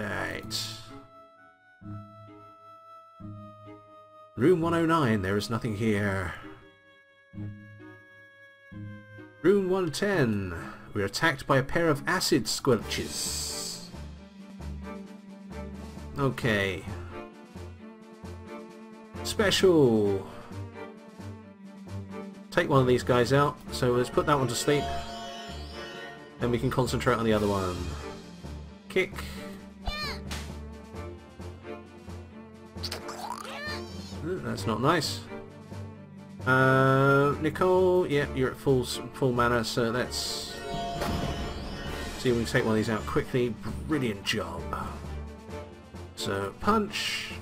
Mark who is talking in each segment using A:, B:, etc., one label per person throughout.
A: Right. Room 109, there is nothing here. Room 110, we're attacked by a pair of acid squelches. Okay. Special. Take one of these guys out, so let's put that one to sleep. Then we can concentrate on the other one. Kick. That's not nice. Uh, Nicole, yeah, you're at full full mana, so let's see if we can take one of these out quickly. Brilliant job. So, punch.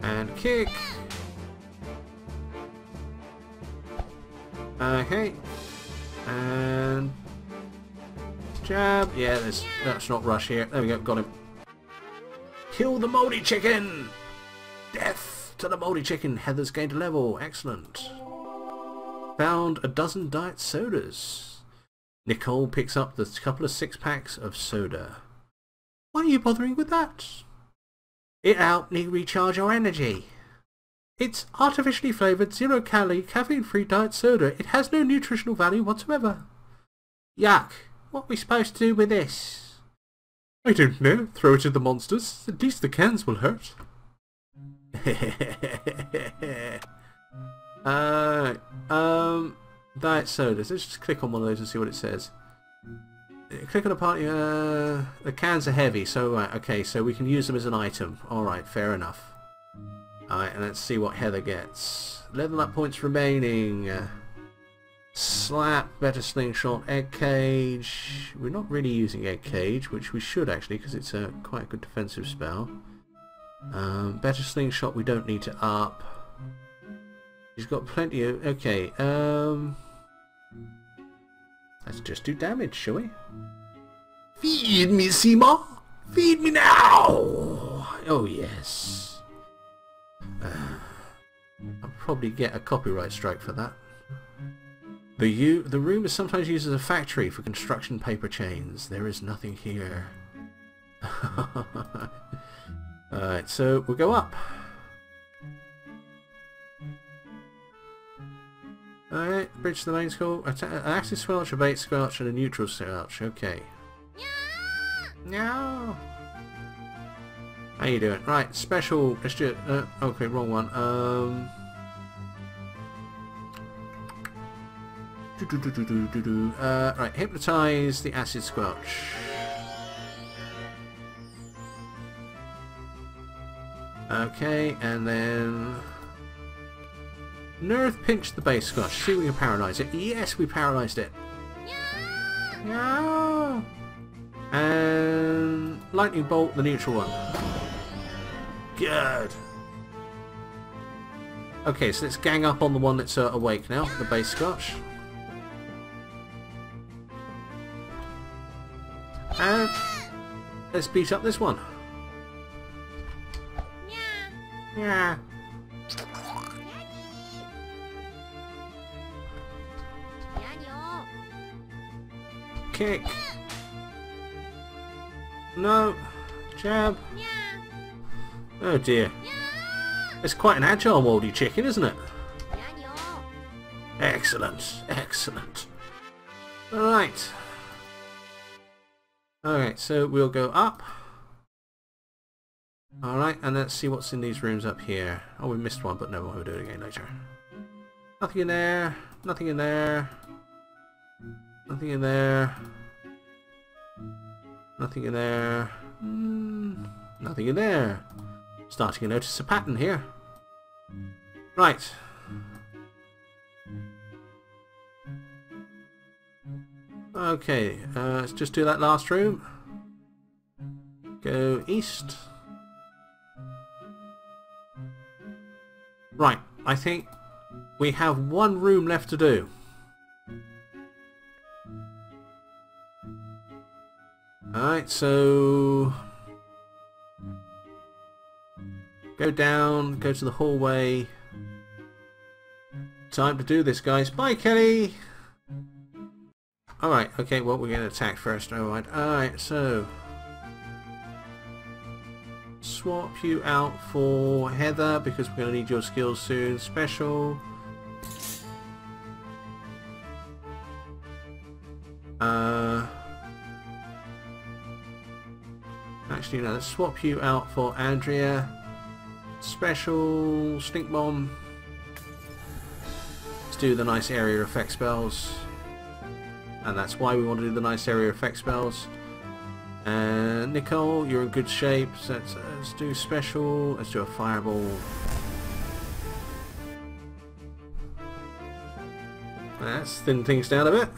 A: And kick. Okay. And jab. Yeah, that's not rush here. There we go, got him. Kill the moldy chicken! Death to the moldy chicken. Heather's gained a level. Excellent. Found a dozen diet sodas. Nicole picks up the couple of six packs of soda. Why are you bothering with that? It helped me recharge our energy. It's artificially flavoured, zero calorie, caffeine free diet soda. It has no nutritional value whatsoever. Yuck. What are we supposed to do with this? I don't know. Throw it at the monsters. At least the cans will hurt. uh, um, diet sodas. Let's just click on one of those and see what it says. Click on a party. Uh, the cans are heavy, so right. Okay, so we can use them as an item. All right, fair enough. All right, and let's see what Heather gets. Level up points remaining. Slap, better slingshot, egg cage. We're not really using egg cage, which we should actually, because it's a quite a good defensive spell. Um, better slingshot we don't need to up. He's got plenty of... Okay, um... Let's just do damage, shall we? Feed me, Seymour! Feed me now! Oh, yes. Uh, I'll probably get a copyright strike for that. The, U the room is sometimes used as a factory for construction paper chains. There is nothing here. Alright, so we'll go up. Alright, bridge to the main school. An acid squelch, a base squelch, and a neutral squelch. Okay. No. How you doing? Right, special. Let's do it. Uh, okay, wrong one. Um. Uh, right, hypnotize the acid squelch. Okay, and then nerve pinch the base squelch. See if we can paralyze it. Yes, we paralyzed it. No. And lightning bolt the neutral one. Good. Okay, so let's gang up on the one that's uh, awake now, the base squelch. And let's beat up this one. Yeah. Kick. No. Jab. Oh dear. It's quite an agile moldy chicken, isn't it? Excellent. Excellent. Alright. Alright, so we'll go up. Alright, and let's see what's in these rooms up here. Oh, we missed one, but no, we'll do it again later. Nothing in there. Nothing in there. Nothing in there. Nothing in there. Mm, nothing in there. Starting to notice a pattern here. Right. Okay, uh, let's just do that last room. Go east. Right, I think we have one room left to do. Alright, so... Go down, go to the hallway. Time to do this, guys. Bye, Kelly! Alright, okay, well we're going to attack first. Alright, alright, so... Swap you out for Heather because we're going to need your skills soon. Special. Uh... Actually, no, let's swap you out for Andrea. Special Stink Bomb. Let's do the nice area effect spells. And that's why we want to do the nice area effect spells. And Nicole, you're in good shape. So let's, let's do special. Let's do a fireball. Let's thin things down a bit.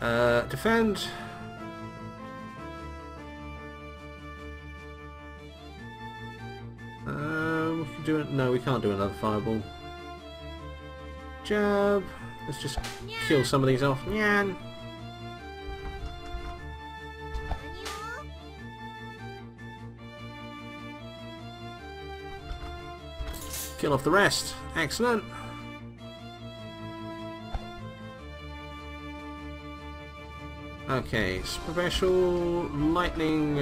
A: Uh, defend. Uh, we can do it. No, we can't do another fireball. Jab. Let's just kill some of these off. Nyan. Kill off the rest. Excellent. Okay, special lightning.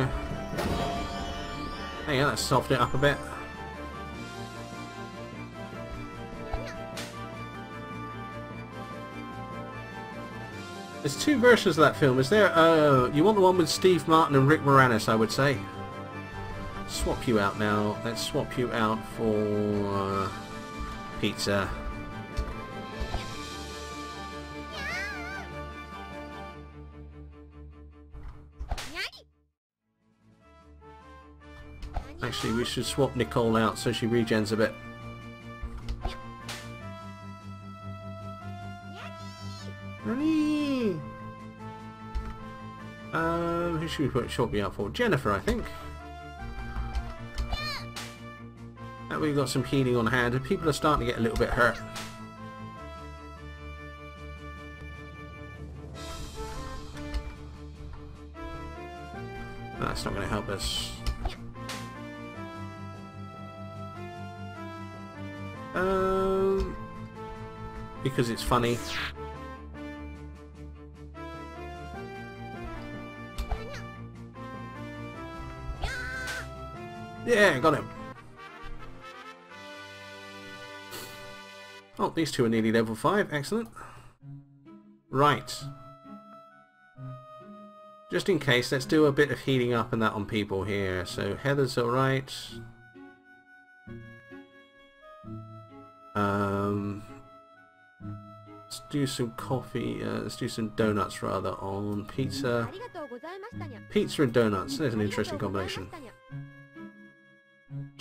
A: Hang on, let's soften it up a bit. There's two versions of that film. Is there? Uh, you want the one with Steve Martin and Rick Moranis, I would say. Swap you out now. Let's swap you out for uh, pizza. Actually, we should swap Nicole out so she regens a bit. We put swap you for? Jennifer, I think. That we've got some healing on hand, and people are starting to get a little bit hurt. That's not going to help us. Um, because it's funny. Oh, these two are nearly level 5. Excellent. Right. Just in case, let's do a bit of healing up and that on people here. So Heather's alright. Um, let's do some coffee, uh, let's do some donuts rather on pizza. Pizza and donuts, there's an interesting combination.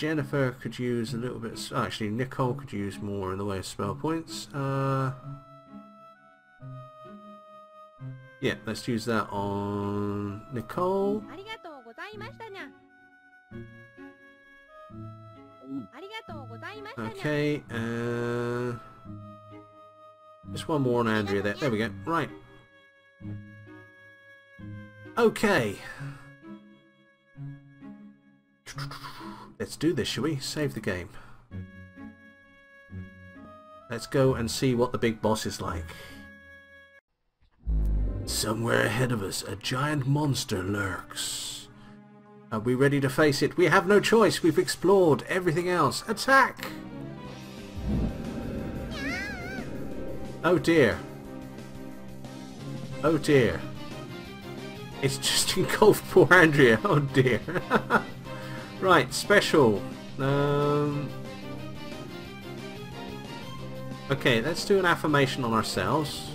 A: Jennifer could use a little bit, oh, actually Nicole could use more in the way of spell points. Uh, yeah, let's use that on Nicole. Okay, uh, just one more on Andrea there. There we go. Right. Okay. Let's do this, shall we? Save the game. Let's go and see what the big boss is like. Somewhere ahead of us, a giant monster lurks. Are we ready to face it? We have no choice. We've explored everything else. Attack! Oh dear. Oh dear. It's just engulfed poor Andrea. Oh dear. Right, special. Um, okay, let's do an affirmation on ourselves.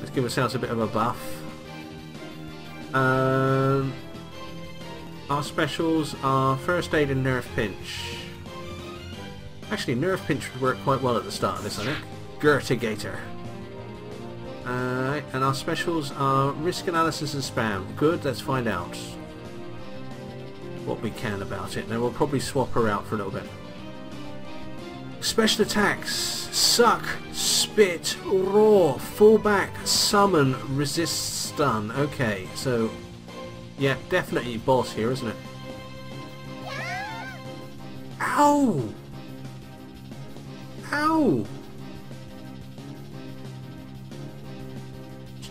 A: Let's give ourselves a bit of a buff. Um, our specials are First Aid and Nerve Pinch. Actually, Nerve Pinch would work quite well at the start of this, I think. Gertigator. Uh, and our specials are Risk Analysis and Spam. Good, let's find out what we can about it. Now we'll probably swap her out for a little bit. Special attacks. Suck, spit, roar, fall back, summon, resist, stun. Okay, so yeah, definitely boss here, isn't it? Ow! Ow!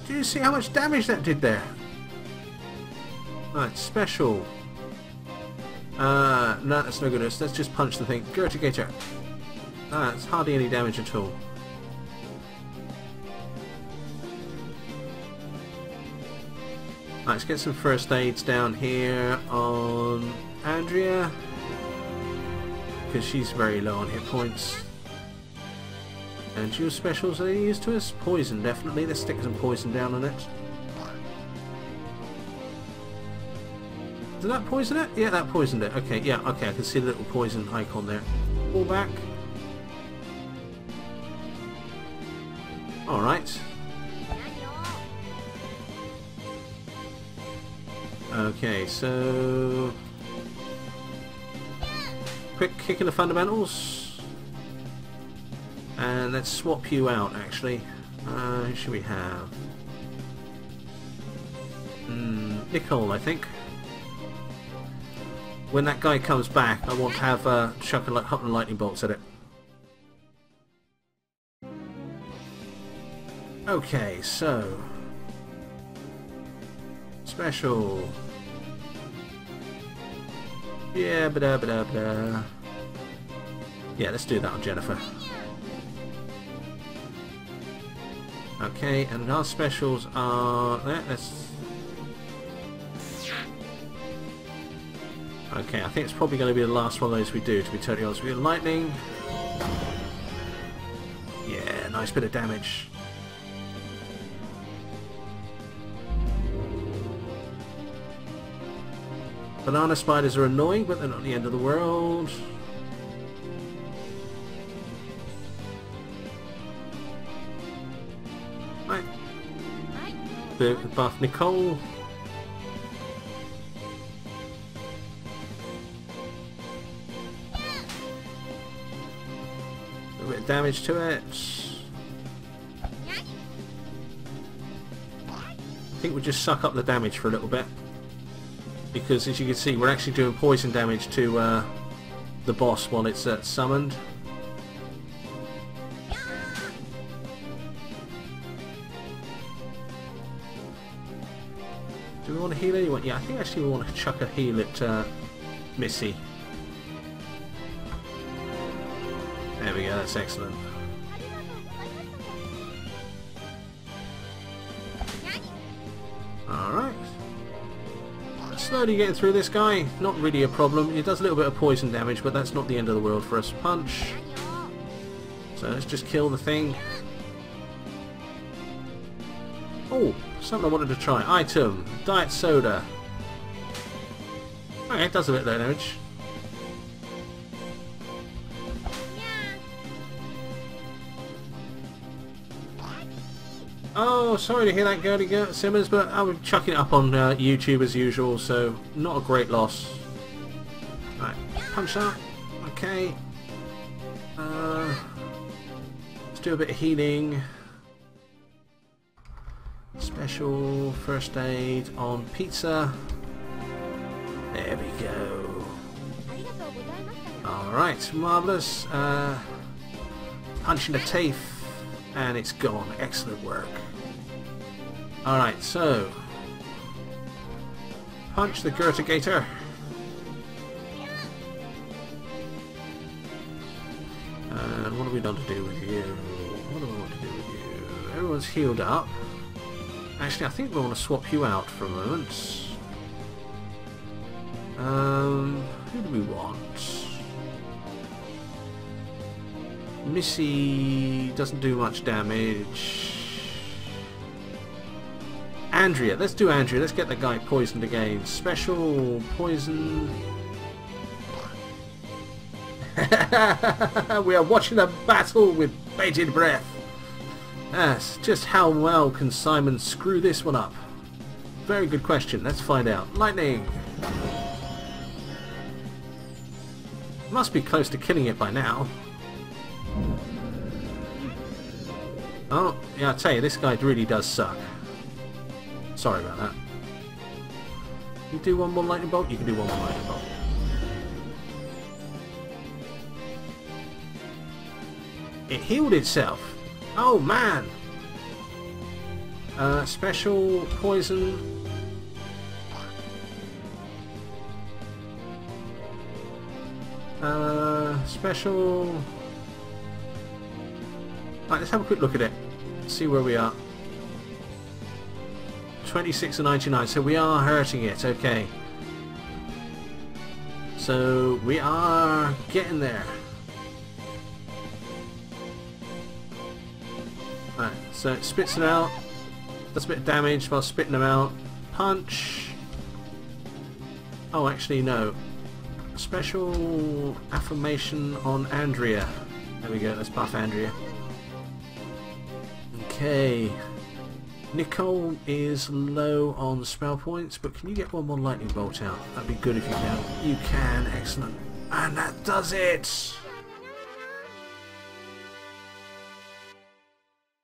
A: Do you see how much damage that did there? Right, special. Uh, no, that's no good. Let's, just punch the thing. Gertigator. Ah, it's hardly any damage at all. Right, let's get some first aids down here on Andrea. Because she's very low on hit points. And your specials are used to us? Poison, definitely. Let's stick some poison down on it. Did that poison it? Yeah, that poisoned it. Okay, yeah, okay, I can see the little poison icon there. Pull back. Alright. Okay, so... Quick kick in the fundamentals. And let's swap you out, actually. Uh, who should we have? Mm, Nicole, I think. When that guy comes back, I want to have uh, chuck a couple of lightning bolts at it. Okay, so... Special. Yeah, ba da ba da ba. Yeah, let's do that on Jennifer. Okay, and our specials are... Let's... Okay, I think it's probably going to be the last one of those we do, to be totally honest with you. Lightning. Yeah, nice bit of damage. Banana spiders are annoying, but they're not the end of the world. Right. The buff Nicole. Damage to it. I think we'll just suck up the damage for a little bit because as you can see we're actually doing poison damage to uh, the boss while it's uh, summoned. Do we want to heal anyone? Yeah, I think actually we want to chuck a heal at uh, Missy. That's excellent. Alright. Slowly getting through this guy. Not really a problem. It does a little bit of poison damage, but that's not the end of the world for us. Punch. So let's just kill the thing. Oh, something I wanted to try. Item. Diet soda. Okay, it does a bit of damage. Oh, sorry to hear that, Gertie Simmons, but I'm chucking it up on uh, YouTube as usual, so not a great loss. Right, punch that. Okay. Uh, let's do a bit of healing. Special first aid on pizza. There we go. Alright, marvellous. Uh, punching the teeth. And it's gone. Excellent work. Alright, so... Punch the Gertigator. And what are we done to do with you? What do I want to do with you? Everyone's healed up. Actually, I think we want to swap you out for a moment. Um, who do we want? Missy doesn't do much damage. Andrea, let's do Andrea. Let's get the guy poisoned again. Special poison. we are watching a battle with bated breath. Yes, just how well can Simon screw this one up? Very good question. Let's find out. Lightning. Must be close to killing it by now. Oh, yeah, I tell you, this guy really does suck. Sorry about that. You do one more lightning bolt, you can do one more lightning bolt. It healed itself. Oh man! Uh, special poison. Uh, special. Right, let's have a quick look at it. See where we are. 26 and 99, so we are hurting it, okay. So we are getting there. Right, so it spits it out. Does a bit of damage while spitting them out. Punch. Oh, actually no. Special affirmation on Andrea. There we go, let's buff Andrea. Okay. Nicole is low on spell points, but can you get one more lightning bolt out? That'd be good if you can. You can, excellent. And that does it!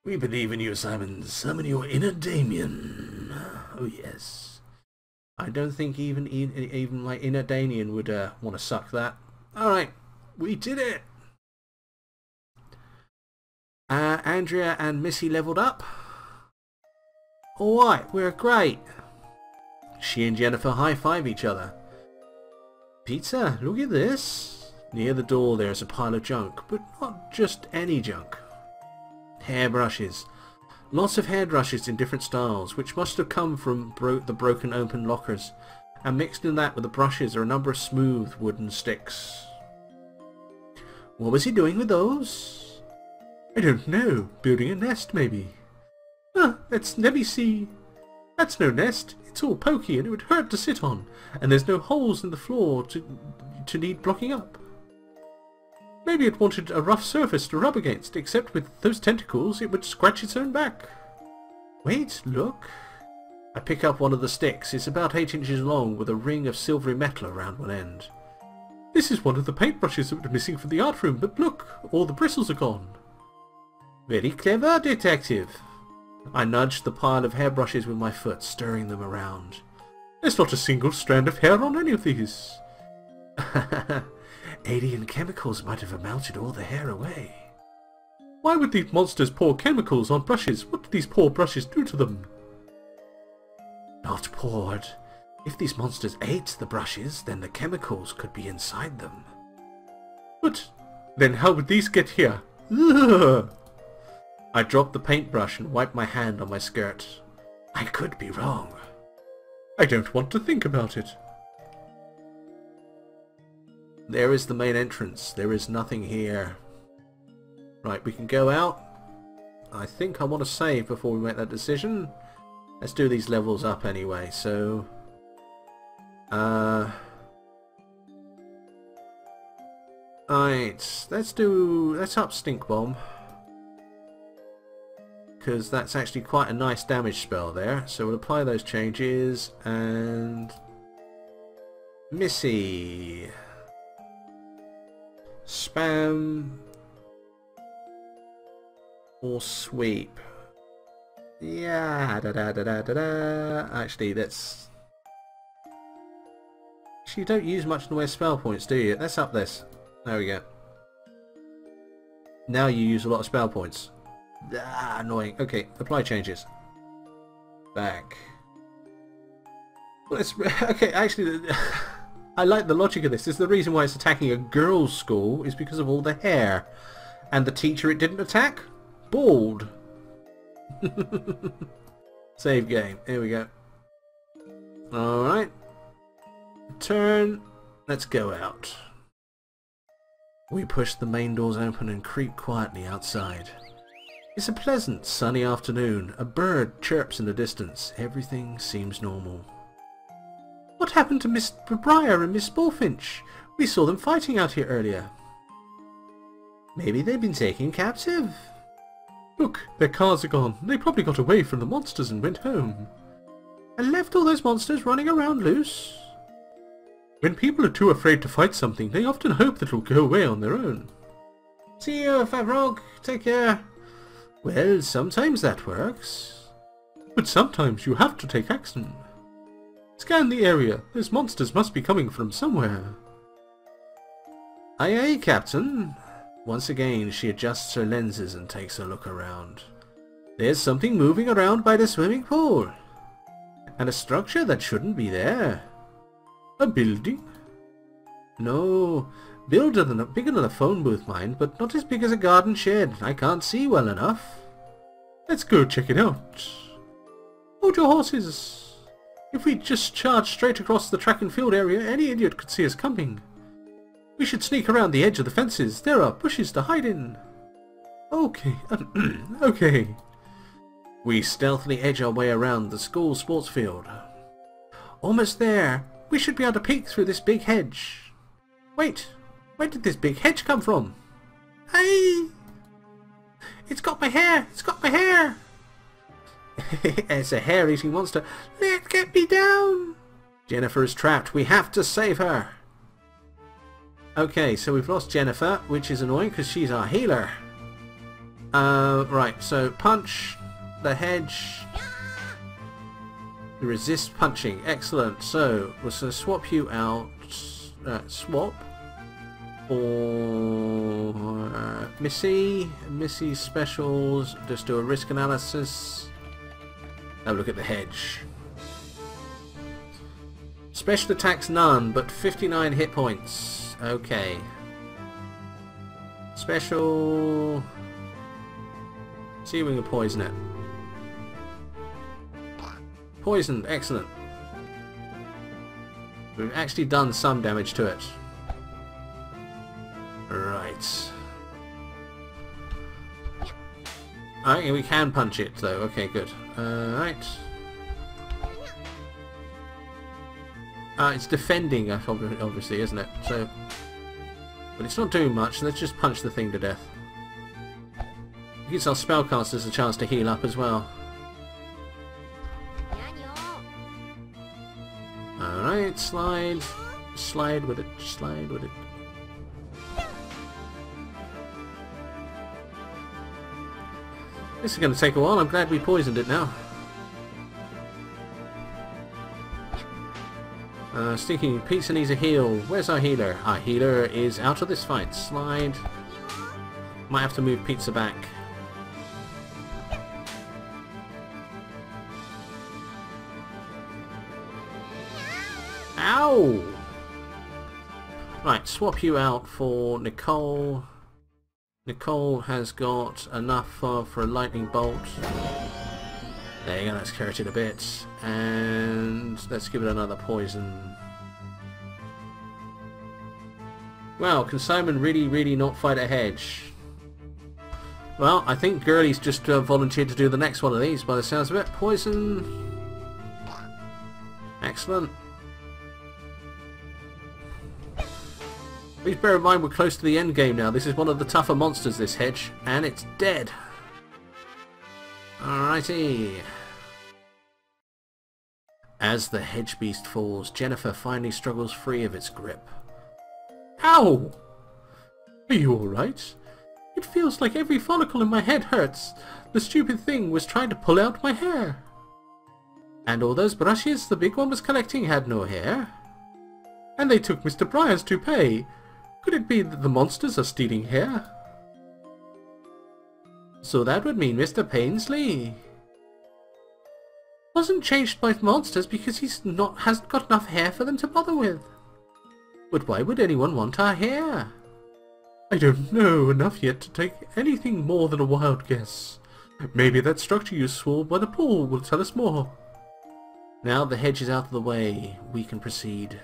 A: We believe in you, Simon. Summon your inner Damien. Oh yes. I don't think even even my inner Damien would uh, want to suck that. Alright, we did it! Uh, Andrea and Missy leveled up. Alright, we're great. She and Jennifer high-five each other. Pizza, look at this. Near the door there is a pile of junk, but not just any junk. Hairbrushes. Lots of hairbrushes in different styles, which must have come from bro the broken open lockers. And mixed in that with the brushes are a number of smooth wooden sticks. What was he doing with those? I don't know. Building a nest, maybe. Ah, let's see. That's no nest. It's all pokey and it would hurt to sit on. And there's no holes in the floor to, to need blocking up. Maybe it wanted a rough surface to rub against, except with those tentacles it would scratch its own back. Wait, look. I pick up one of the sticks. It's about 8 inches long with a ring of silvery metal around one end. This is one of the paintbrushes that were missing from the art room, but look, all the bristles are gone. Very clever, detective. I nudged the pile of hairbrushes with my foot, stirring them around. There's not a single strand of hair on any of these. Alien chemicals might have melted all the hair away. Why would these monsters pour chemicals on brushes? What did these poor brushes do to them? Not poured. If these monsters ate the brushes, then the chemicals could be inside them. But then how would these get here? I dropped the paintbrush and wiped my hand on my skirt. I could be wrong. I don't want to think about it. There is the main entrance. There is nothing here. Right, we can go out. I think I want to save before we make that decision. Let's do these levels up anyway, so... Uh... Alright, let's do... Let's up Stink Bomb because that's actually quite a nice damage spell there. So we'll apply those changes and Missy spam or sweep. Yeah, da da da da da da. Actually, that's. Actually, you don't use much in the way of spell points, do you? Let's up this. There we go. Now you use a lot of spell points. Ah, annoying. Okay, apply changes. Back. Well, it's, okay, actually, I like the logic of this. Is the reason why it's attacking a girls' school is because of all the hair. And the teacher it didn't attack? Bald. Save game. Here we go. Alright. Turn. Let's go out. We push the main doors open and creep quietly outside. It's a pleasant, sunny afternoon. A bird chirps in the distance. Everything seems normal. What happened to Miss Briar and Miss Bullfinch? We saw them fighting out here earlier. Maybe they've been taken captive. Look, their cars are gone. They probably got away from the monsters and went home. And left all those monsters running around loose? When people are too afraid to fight something, they often hope that it'll go away on their own. See you, Favrog. Take care. Well, sometimes that works. But sometimes you have to take action. Scan the area. Those monsters must be coming from somewhere. Aye aye, Captain. Once again, she adjusts her lenses and takes a look around. There's something moving around by the swimming pool. And a structure that shouldn't be there. A building? No, bigger than, a, bigger than a phone booth, mind, but not as big as a garden shed. I can't see well enough. Let's go check it out. Hold your horses. If we just charge straight across the track and field area, any idiot could see us coming. We should sneak around the edge of the fences. There are bushes to hide in. Okay, okay. We stealthily edge our way around the school sports field. Almost there. We should be able to peek through this big hedge. Wait, where did this big hedge come from? Hey! It's got my hair! It's got my hair! it's a hair-eating monster. Let get me down! Jennifer is trapped. We have to save her. Okay, so we've lost Jennifer, which is annoying because she's our healer. Uh, right, so punch the hedge. Resist punching. Excellent. So, going to swap you out. Uh, swap. Or uh, Missy. Missy's specials. Just do a risk analysis. Have a look at the hedge. Special attacks none, but 59 hit points. Okay. Special... See we can poison it. Poisoned, excellent. We've actually done some damage to it. Right. We can punch it though. Okay, good. Alright. Uh, it's defending, obviously, isn't it? So, But it's not doing much. Let's just punch the thing to death. It gives our spellcasters a chance to heal up as well. Alright, slide. Slide with it, slide with it. This is going to take a while. I'm glad we poisoned it now. Uh, Stinking Pizza needs a heal. Where's our healer? Our healer is out of this fight. Slide. Might have to move Pizza back. Ow! Right, swap you out for Nicole. Nicole has got enough uh, for a lightning bolt. There you go, carrot it a bit. And let's give it another poison. Wow, can Simon really, really not fight a hedge? Well, I think Girlie's just uh, volunteered to do the next one of these by the sounds of it. Poison. Excellent. Please bear in mind we're close to the end game now. This is one of the tougher monsters, this hedge, and it's dead. Alrighty. As the hedge beast falls, Jennifer finally struggles free of its grip. Ow! Are you alright? It feels like every follicle in my head hurts. The stupid thing was trying to pull out my hair. And all those brushes the big one was collecting had no hair. And they took Mr. Briar's toupee. Could it be that the monsters are stealing hair? So that would mean Mr. Painsley wasn't changed by monsters because he's not hasn't got enough hair for them to bother with. But why would anyone want our hair? I don't know enough yet to take anything more than a wild guess. Maybe that structure you saw by the pool will tell us more. Now the hedge is out of the way, we can proceed.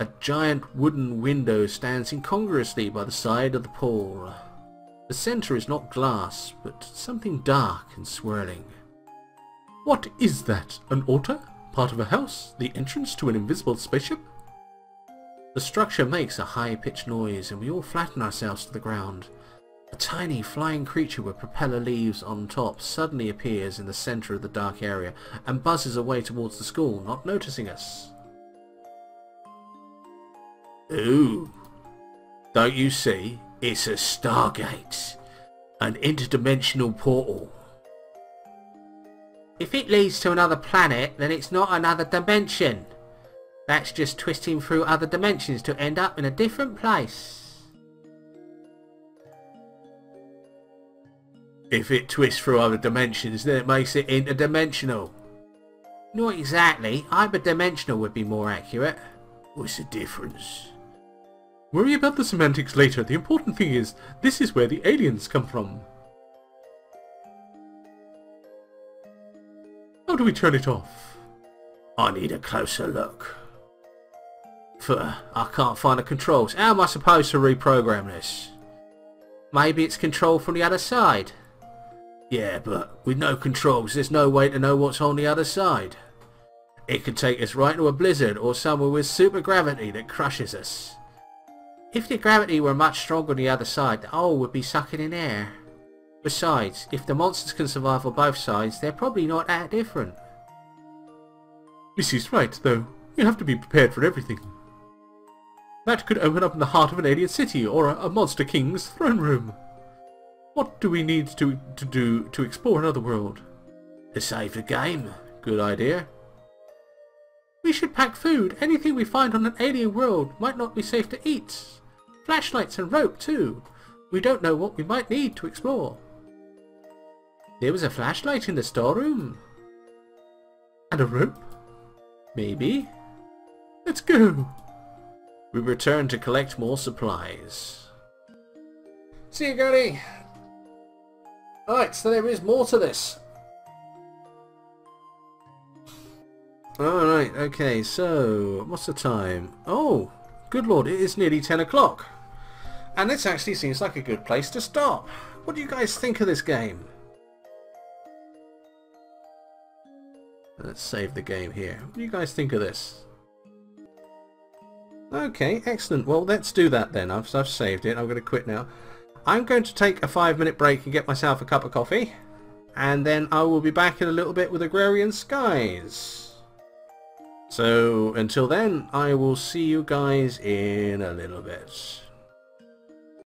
A: A giant wooden window stands incongruously by the side of the pool. The centre is not glass, but something dark and swirling. What is that? An altar? Part of a house? The entrance to an invisible spaceship? The structure makes a high-pitched noise and we all flatten ourselves to the ground. A tiny flying creature with propeller leaves on top suddenly appears in the centre of the dark area and buzzes away towards the school, not noticing us. Ooh. Don't you see? It's a Stargate. An interdimensional portal. If it leads to another planet, then it's not another dimension. That's just twisting through other dimensions to end up in a different place. If it twists through other dimensions, then it makes it interdimensional. Not exactly. Hyperdimensional would be more accurate. What's the difference?
B: Worry about the semantics later. The important thing is, this is where the aliens come from. How do we turn it off?
A: I need a closer look. For I can't find the controls. How am I supposed to reprogram this? Maybe it's control from the other side. Yeah, but with no controls, there's no way to know what's on the other side. It could take us right into a blizzard or somewhere with super gravity that crushes us. If the gravity were much stronger on the other side, the hole would be sucking in air. Besides, if the monsters can survive on both sides, they're probably not that different.
B: Missy's right, though. You have to be prepared for everything. That could open up in the heart of an alien city or a, a monster king's throne room. What do we need to, to do to explore another world?
A: To save the game. Good idea.
B: We should pack food. Anything we find on an alien world might not be safe to eat. Flashlights and rope too. We don't know what we might need to explore.
A: There was a flashlight in the storeroom.
B: And a rope?
A: Maybe.
B: Let's go.
A: We return to collect more supplies. See you, Gertie. Alright, so there is more to this. Alright, okay, so what's the time? Oh, good lord, it is nearly 10 o'clock. And this actually seems like a good place to stop. What do you guys think of this game? Let's save the game here. What do you guys think of this? Okay, excellent. Well, let's do that then. I've, I've saved it. I'm going to quit now. I'm going to take a five minute break and get myself a cup of coffee. And then I will be back in a little bit with Agrarian Skies. So until then, I will see you guys in a little bit.